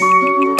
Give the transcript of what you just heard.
Música